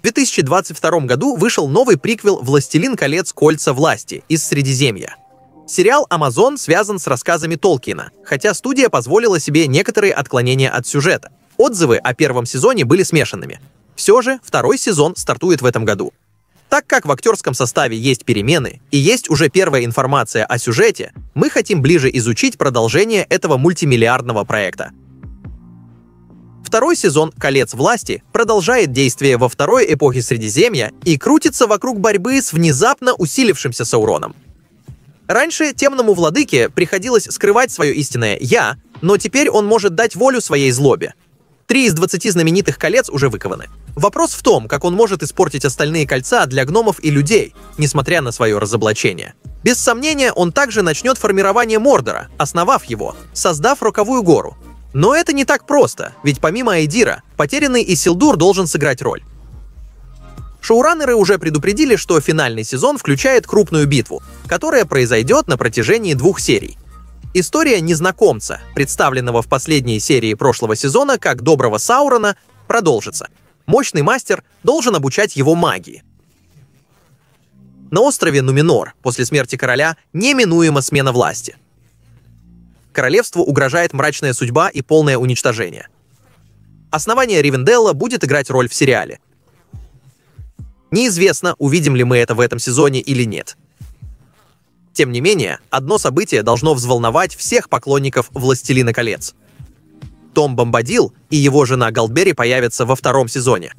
В 2022 году вышел новый приквел «Властелин колец. Кольца власти» из Средиземья. Сериал «Амазон» связан с рассказами Толкина, хотя студия позволила себе некоторые отклонения от сюжета. Отзывы о первом сезоне были смешанными. Все же второй сезон стартует в этом году. Так как в актерском составе есть перемены и есть уже первая информация о сюжете, мы хотим ближе изучить продолжение этого мультимиллиардного проекта. Второй сезон «Колец власти» продолжает действие во второй эпохе Средиземья и крутится вокруг борьбы с внезапно усилившимся Сауроном. Раньше темному владыке приходилось скрывать свое истинное «я», но теперь он может дать волю своей злобе. Три из 20 знаменитых колец уже выкованы. Вопрос в том, как он может испортить остальные кольца для гномов и людей, несмотря на свое разоблачение. Без сомнения, он также начнет формирование Мордора, основав его, создав Роковую гору, но это не так просто, ведь помимо Айдира, потерянный Исилдур должен сыграть роль. Шоураннеры уже предупредили, что финальный сезон включает крупную битву, которая произойдет на протяжении двух серий. История незнакомца, представленного в последней серии прошлого сезона как доброго Саурона, продолжится. Мощный мастер должен обучать его магии. На острове Нуминор после смерти короля неминуема смена власти – королевству угрожает мрачная судьба и полное уничтожение. Основание Ривенделла будет играть роль в сериале. Неизвестно, увидим ли мы это в этом сезоне или нет. Тем не менее, одно событие должно взволновать всех поклонников «Властелина колец». Том Бомбадил и его жена Галбери появятся во втором сезоне.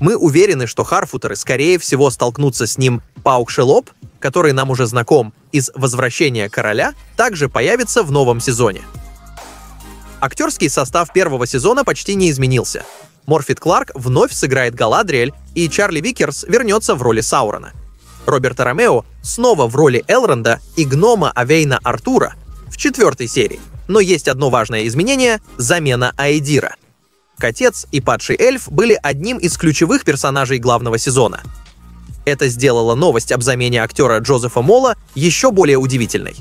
Мы уверены, что Харфутеры, скорее всего, столкнутся с ним Паукшелоп который нам уже знаком из «Возвращения короля», также появится в новом сезоне. Актерский состав первого сезона почти не изменился. Морфид Кларк вновь сыграет Галадриэль, и Чарли Викерс вернется в роли Саурона. Роберт Арамайо снова в роли Элронда и гнома Оуэна Артура в четвертой серии. Но есть одно важное изменение — замена Адара. Котец и падший эльф были одним из ключевых персонажей главного сезона — это сделало новость об замене актера Джозефа Мола еще более удивительной.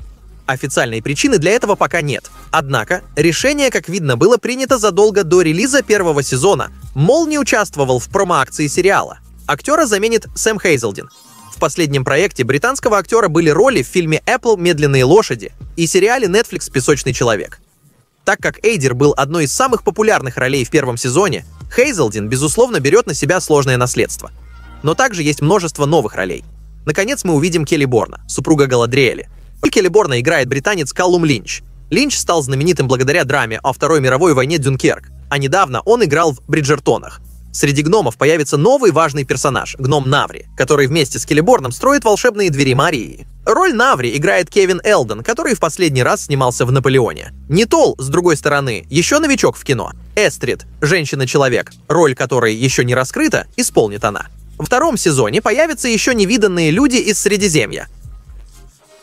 Официальной причины для этого пока нет. Однако, решение, как видно, было принято задолго до релиза первого сезона. Мол не участвовал в промо-акции сериала. Актера заменит Сэм Хейзелдин. В последнем проекте британского актера были роли в фильме Apple «Медленные лошади» и сериале Netflix «Песочный человек». Так как Эйдер был одной из самых популярных ролей в первом сезоне, Хейзелдин, безусловно, берет на себя сложное наследство — но также есть множество новых ролей. Наконец мы увидим Келли Борна, супруга Галадриэли. Келли Борна играет британец Каллум Линч. Линч стал знаменитым благодаря драме о Второй мировой войне Дюнкерк, а недавно он играл в Бриджертонах. Среди гномов появится новый важный персонаж – гном Наври, который вместе с Келеборном строит волшебные двери Марии. Роль Наври играет Кевин Элден, который в последний раз снимался в «Наполеоне». Нитол, с другой стороны, еще новичок в кино. Эстрид, женщина-человек, роль которой еще не раскрыта, исполнит она. Во втором сезоне появятся еще невиданные люди из Средиземья.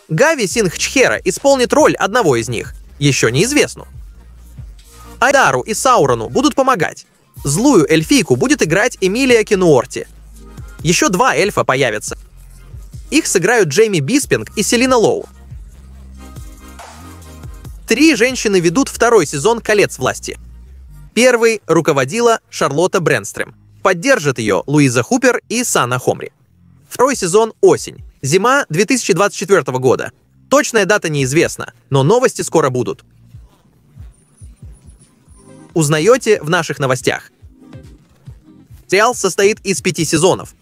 Гави Сингчхера исполнит роль одного из них, еще неизвестну. Айдару и Саурону будут помогать. Злую эльфийку будет играть Эмилия Кинуорти. Еще два эльфа появятся. Их сыграют Джейми Биспинг и Селина Лоу. Три женщины ведут второй сезон «Колец власти». Первый руководила Шарлотта Бренстрем. Поддержат ее Луиза Хупер и Сана Хомри. Второй сезон «Осень». Зима 2024 года. Точная дата неизвестна, но новости скоро будут. Узнаете в наших новостях. Сериал состоит из пяти сезонов.